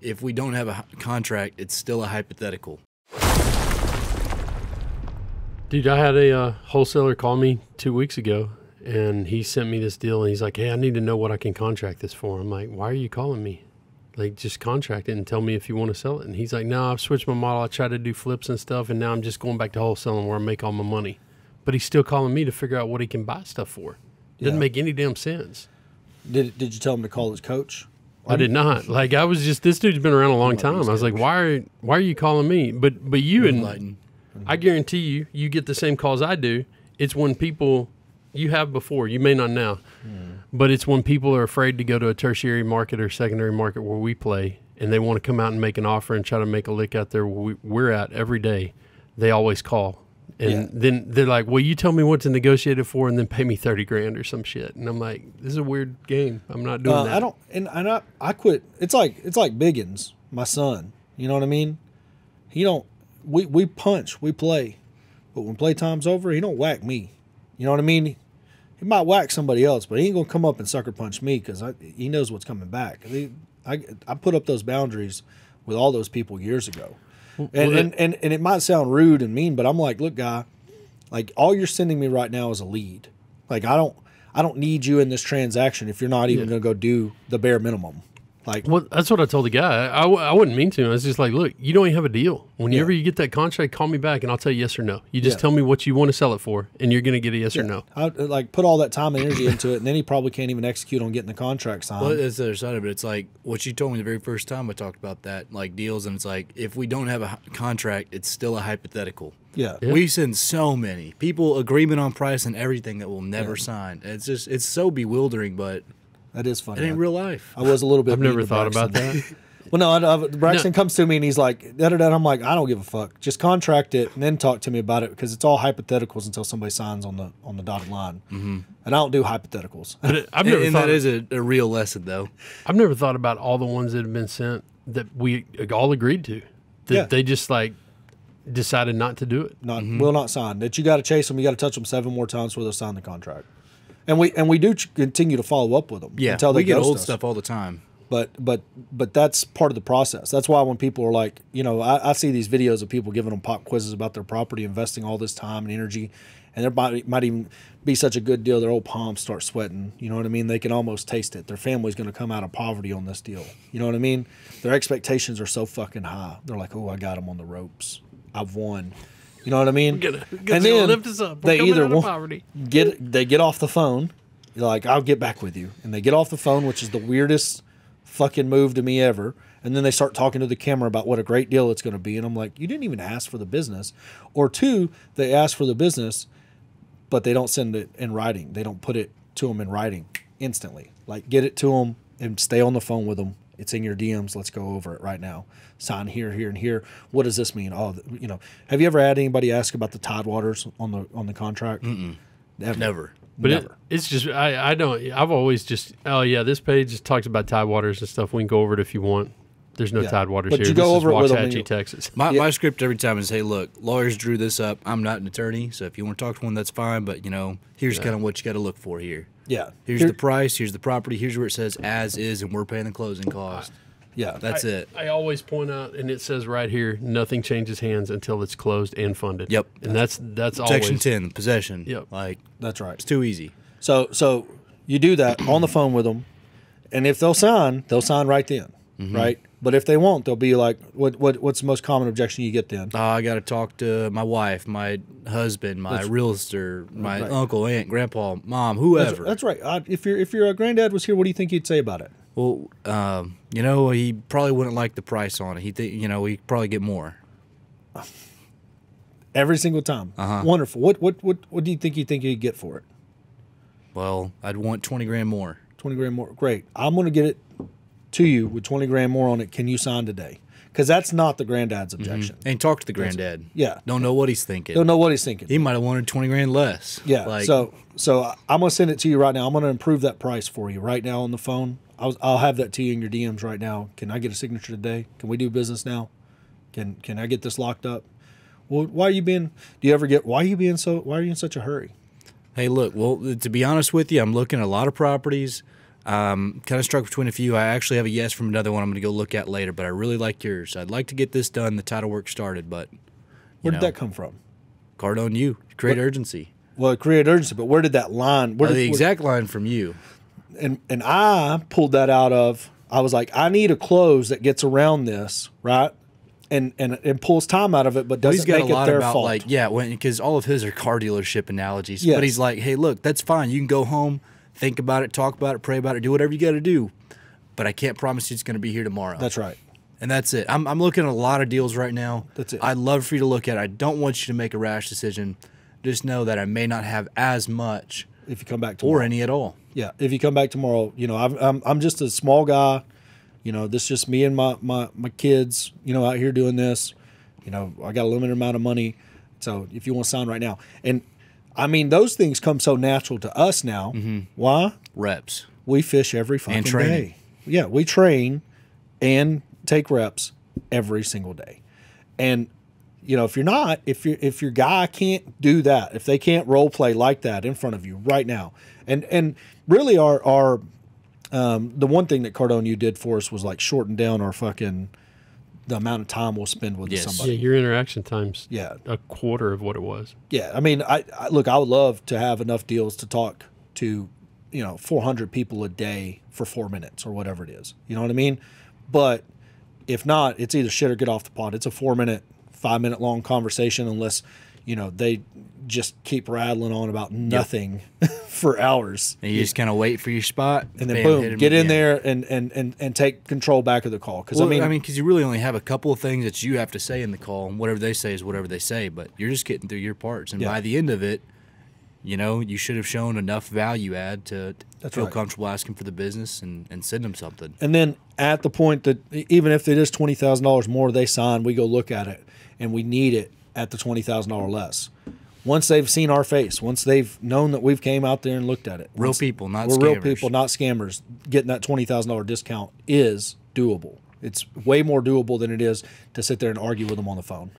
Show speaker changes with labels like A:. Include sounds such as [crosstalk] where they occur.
A: if we don't have a contract, it's still a hypothetical.
B: Dude, I had a uh, wholesaler call me two weeks ago, and he sent me this deal, and he's like, "Hey, I need to know what I can contract this for." I'm like, "Why are you calling me? Like, just contract it and tell me if you want to sell it." And he's like, "No, I've switched my model. I tried to do flips and stuff, and now I'm just going back to wholesaling where I make all my money." But he's still calling me to figure out what he can buy stuff for. It Doesn't
C: Yeah.
B: make any damn sense.
C: Did Did you tell him to call his coach?
B: I did not. Like, I was just this dude's been around a long time. I was like, "Why are Why are you calling me?" But but you and. I guarantee you, you get the same calls I do. It's when people you have before, you may not now, but it's when people are afraid to go to a tertiary market or secondary market where we play and they want to come out and make an offer and try to make a lick out there where we, we're at every day. They always call. And
C: Yeah.
B: then they're like, well, you tell me what to negotiate it for and then pay me 30 grand or some shit. And I'm like, this is a weird game. I'm not doing
C: Uh,
B: that.
C: I don't, and and I, I quit. It's like it's like Biggins, my son. You know what I mean? He don't. We we punch, we play, but when playtime's over, he don't whack me. You know what I mean? He might whack somebody else, but he ain't gonna come up and sucker punch me because he knows what's coming back. I I put up those boundaries with all those people years ago,
B: well,
C: and and and it might sound rude and mean, but I'm like, look, guy, like all you're sending me right now is a lead. Like I don't I don't need you in this transaction if you're not even
B: Yeah.
C: going to go do the bare minimum. Like
B: Well, that's what I told the guy. I, w- I wouldn't mean to. I was just like, look, you don't even have a deal. Whenever
C: Yeah.
B: you get that contract, call me back and I'll tell you yes or no. You just
C: Yeah.
B: tell me what you want to sell it for, and you're going to get a yes or no.
C: I like put all that time and energy into it, and then he probably can't even execute on getting the contract signed.
A: Well, that's the other side of it. It's like what you told me the very first time I talked about that, like deals, and it's like if we don't have a contract, it's still a hypothetical.
C: yeah.
B: Yeah.
A: We send so many people agreement on price and everything that will never sign. It's just it's so bewildering, but
C: that is funny.
A: it ain't
C: I-
A: real life.
C: I was a little bit.
B: I've never thought about that. [laughs]
C: Well, no, I, I, Braxton comes to me and he's like, da, da, da. I'm like, I don't give a fuck. Just contract it and then talk to me about it because it's all hypotheticals until somebody signs on the on the dotted line. Mm-hmm. And I don't do hypotheticals.
B: But it, I've
A: And, [laughs]
B: never
A: and
B: thought.
A: that is a, a real lesson, though.
B: I've never thought about all the ones that have been sent that we all agreed to. That
C: Yeah.
B: they just like decided not to do it.
C: not will not sign. That you got to chase them. You got to touch them seven more times before they'll sign the contract. And we and we do continue to follow up with them.
A: Yeah,
C: until they
A: we get old
C: us.
A: stuff all the time.
C: But but but that's part of the process. That's why when people are like, you know, I, I see these videos of people giving them pop quizzes about their property, investing all this time and energy, and there might might even be such a good deal, their old palms start sweating. You know what I mean? They can almost taste it. Their family's going to come out of poverty on this deal. You know what I mean? Their expectations are so fucking high. They're like, oh, I got them on the ropes. I've won. You know what I mean?
B: Gonna- gonna lift us up. We're
C: they either
B: out of
C: want,
B: poverty.
C: get they get off the phone, You're like I'll get back with you, and they get off the phone, which is the weirdest fucking move to me ever. And then they start talking to the camera about what a great deal it's going to be, and I'm like, you didn't even ask for the business, or two, they ask for the business, but they don't send it in writing. They don't put it to them in writing instantly. Like get it to them and stay on the phone with them. It's in your DMs. Let's go over it right now. Sign here, here, and here. What does this mean? Oh, you know, have you ever had anybody ask about the Tidewaters on the on the contract? Mm-mm. Never.
A: Never.
B: But it, it's just I, I don't I've always just oh yeah this page just talks about tidewaters and stuff. We can go over it if you want. There's no
C: Yeah.
B: tidewaters
C: But
B: here.
C: you go
B: this
C: over it
B: is
C: with 'em and
B: Waxahachie,
C: you-
B: Texas.
A: My,
C: Yeah.
A: my script every time is, hey, look, lawyers drew this up. I'm not an attorney, so if you want to talk to one, that's fine. But you know, here's kind of what you got to look for here.
C: yeah.
A: Here's
C: Here-
A: the price. Here's the property. Here's where it says as is, and we're paying the closing cost.
C: yeah.
A: That's
B: I,
A: it.
B: I always point out, and it says right here, nothing changes hands until it's closed and funded.
A: Yep.
B: And that's that's
A: Section
B: always
A: ten, possession.
B: Yep.
A: Like
C: That's right.
A: it's too easy.
C: So so you do that on the phone with them, and if they'll sign, they'll sign right then,
A: Mm-hmm.
C: right? But if they won't, they'll be like, "What what what's the most common objection you get then?"
A: Uh, I got to talk to my wife, my husband, my
C: That's-
A: realtor, my
C: Right.
A: uncle, aunt, grandpa, mom, whoever.
C: that's right. Uh, if your if your granddad was here, what do you think he'd say about it?
A: well, um, you know, he probably wouldn't like the price on it. He think, you know, he'd probably get more.
C: Every single time.
A: Uh-huh.
C: Wonderful. What what what what do you think you think you'd get for it?
A: Well, I'd want twenty grand more.
C: Twenty grand more. Great. I'm going to get it to you with twenty grand more on it. Can you sign today? Because that's not the granddad's mm-hmm. objection.
A: And talk to the granddad.
C: Yeah.
A: Don't know what he's thinking.
C: Don't know what he's thinking.
A: He might have wanted twenty grand less.
C: Yeah.
A: Like,
C: so so I- I'm gonna send it to you right now. I'm gonna improve that price for you right now on the phone. I'll I'll have that to you in your DMs right now. Can I get a signature today? Can we do business now? Can can I get this locked up? Well, why are you being? Do you ever get? Why are you being so? Why are you in such a hurry?
A: Hey, look. Well, to be honest with you, I'm looking at a lot of properties. Um, kind of struck between a few. I actually have a yes from another one I'm going to go look at later, but I really like yours. I'd like to get this done, the title work started, but
C: Where
A: know.
C: did that come from?
A: card on you. Create urgency.
C: Well, create urgency, but where did that line? Where
A: Oh,
C: did,
A: the
C: where-
A: exact line from you.
C: and and I pulled that out of. I was like, I need a close that gets around this, right? And and and pulls time out of it, but doesn't
A: got a
C: make it their
A: about
C: fault.
A: like yeah, because all of his are car dealership analogies.
C: Yes.
A: But he's like, hey, look, that's fine. You can go home, think about it, talk about it, pray about it, do whatever you got to do. But I can't promise you it's going to be here tomorrow.
C: That's right.
A: And that's it. I'm, I'm looking at a lot of deals right now.
C: That's it.
A: I'd love for you to look at it. I don't want you to make a rash decision. Just know that I may not have as much
C: If you come back tomorrow,
A: or any at all.
C: yeah. If you come back tomorrow, you know, I'm I'm, I'm just a small guy. You know, this is just me and my, my my kids. You know, out here doing this. You know, I got a limited amount of money, so if you want to sign right now, and I mean those things come so natural to us now. Why?
A: Reps.
C: We fish every fucking day. Yeah, we train and take reps every single day. And you know, if you're not, if you if your guy can't do that, if they can't role play like that in front of you right now, and and really our our um, the one thing that Cardone you did for us was like shorten down our fucking the amount of time we'll spend with
A: Yes.
B: Yeah,
C: somebody.
B: your interaction times
C: Yeah,
B: a quarter of what it was.
C: yeah. I mean, I, I look. I would love to have enough deals to talk to, you know, 400 people a day for four minutes or whatever it is. You know what I mean? But if not, it's either shit or get off the pot. It's a four minute, five minute long conversation unless, you know, they just keep rattling on about nothing [laughs] for hours.
A: And you just kind of wait for your spot.
C: And then
A: bam,
C: boom, get in
A: again.
C: there and, and, and, and take control back of the call. Because
A: Well,
C: I mean,
A: I mean, because you really only have a couple of things that you have to say in the call, and whatever they say is whatever they say. But you're just getting through your parts, and
C: Yeah.
A: by the end of it, you know, you should have shown enough value add to
C: That's
A: feel
C: right.
A: comfortable asking for the business and, and send them something.
C: And then at the point that even if it is twenty thousand dollars more they sign, we go look at it and we need it at the twenty thousand dollar less. Once they've seen our face, once they've known that we've came out there and looked at it,
A: Real people, not
C: we're real people, not scammers. Getting that twenty thousand dollar discount is doable. It's way more doable than it is to sit there and argue with them on the phone.